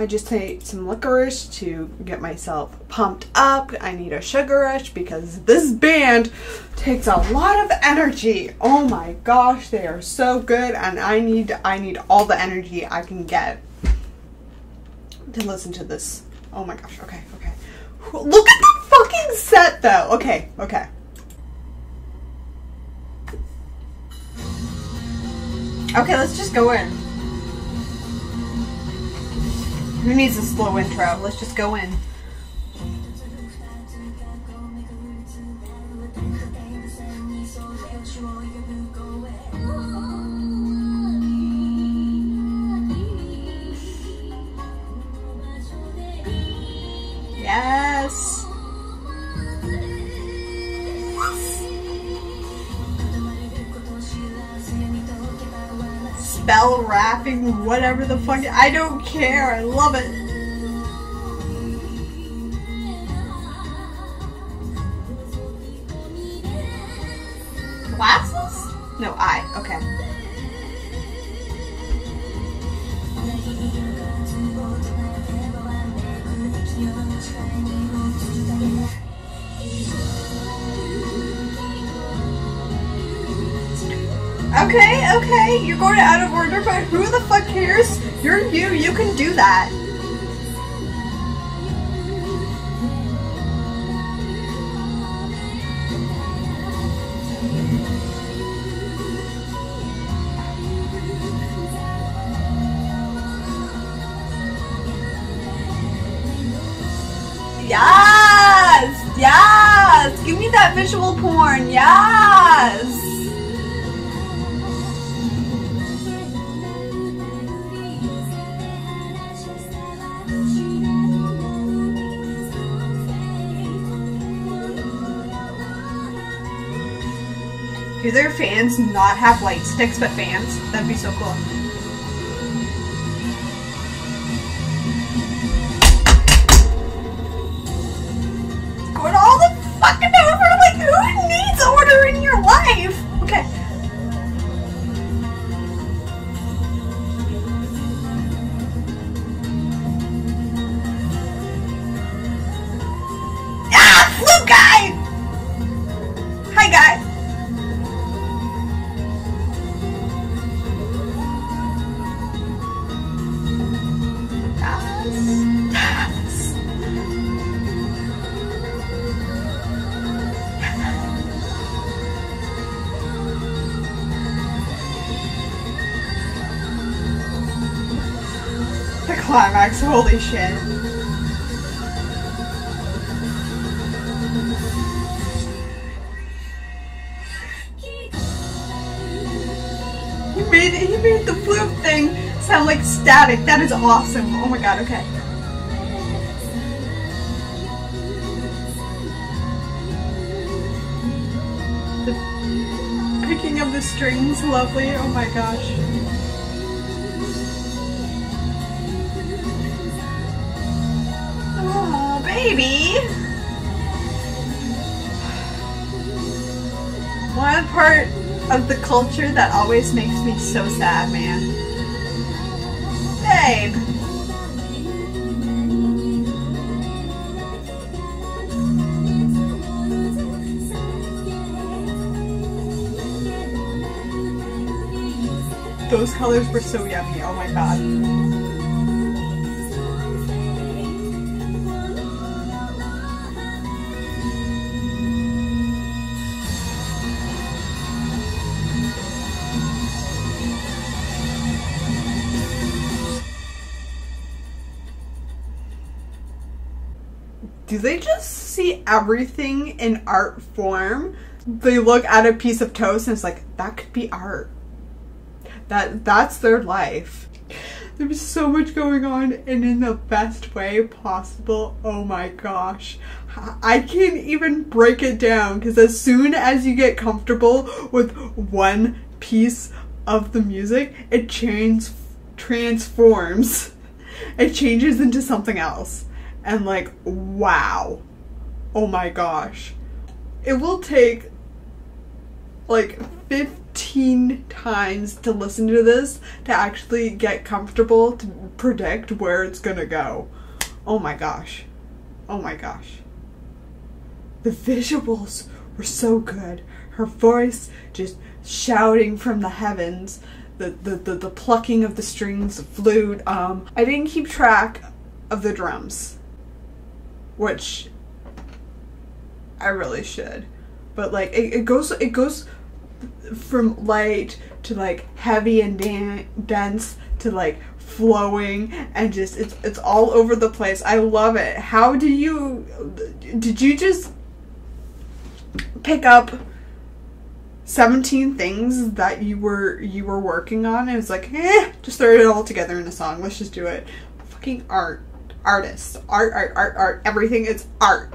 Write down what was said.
I just take some licorice to get myself pumped up. I need a sugar rush because this band takes a lot of energy. Oh my gosh, they are so good and I need I need all the energy I can get to listen to this. Oh my gosh, okay, okay. Look at the fucking set though. Okay, okay. Okay, let's just go in. Who needs a slow intro? Let's just go in. Spell rapping, whatever the fuck. I don't care. I love it. Glasses? No, I. Okay. Okay, okay, you're going out of order, but who the fuck cares? You're you, you can do that. Yes! Yes! Give me that visual porn, yes! Do their fans not have light sticks but fans? That'd be so cool. Going all the fucking over, The climax, holy shit. He made he made the flute thing sound like static. That is awesome. Oh my god, okay. The picking of the strings, lovely. Oh my gosh. Oh, baby. One part of the culture that always makes me so sad, man. Babe. Those colors were so yummy. Oh my god. Do they just see everything in art form? They look at a piece of toast and it's like that could be art. That that's their life. There's so much going on and in the best way possible. Oh my gosh. I can't even break it down because as soon as you get comfortable with one piece of the music, it changes transforms. It changes into something else. And like, wow. Oh my gosh. It will take like 15 15 times to listen to this to actually get comfortable to predict where it's gonna go. Oh my gosh. Oh my gosh. The visuals were so good. Her voice just shouting from the heavens. The, the, the, the plucking of the strings, the flute. Um, I didn't keep track of the drums, which I really should. But like it, it goes it goes from light to like heavy and dan- dense to like flowing and just it's it's all over the place. I love it. How do you did you just pick up 17 things that you were you were working on and it's like eh just throw it all together in a song let's just do it fucking art artists. Art art art art. Everything is art